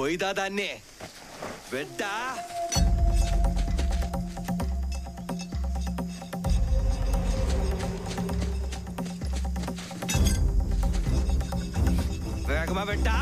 కొయ్యదా దాన్ని పెట్టా వేగమా పెట్టా